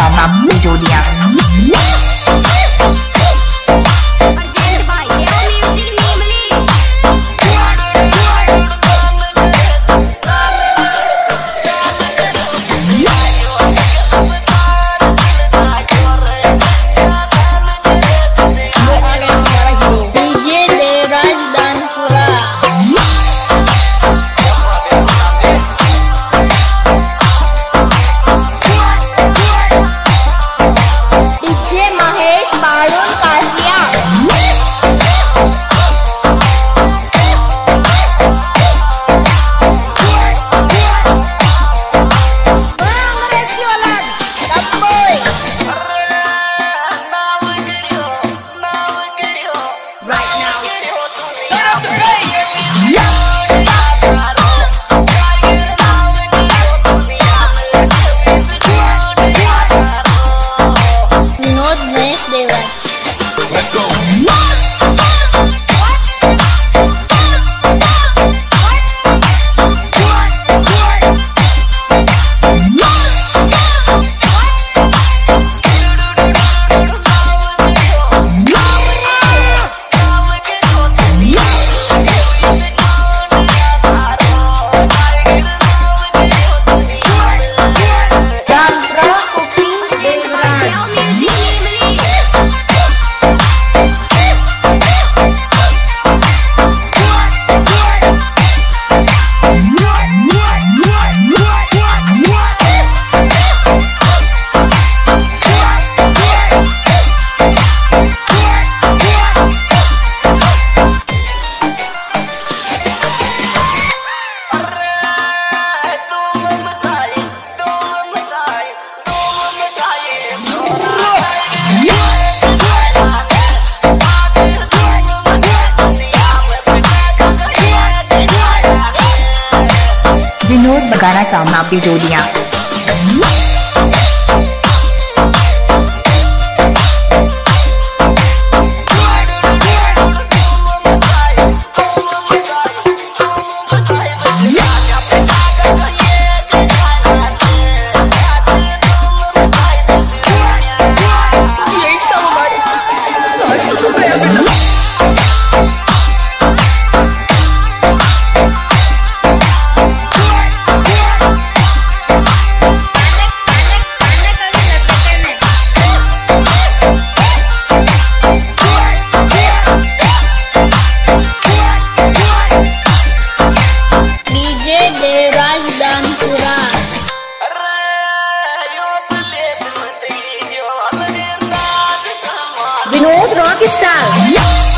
老妈木啊木 They it. गाना आपकी जोड़ियाँ। no rock.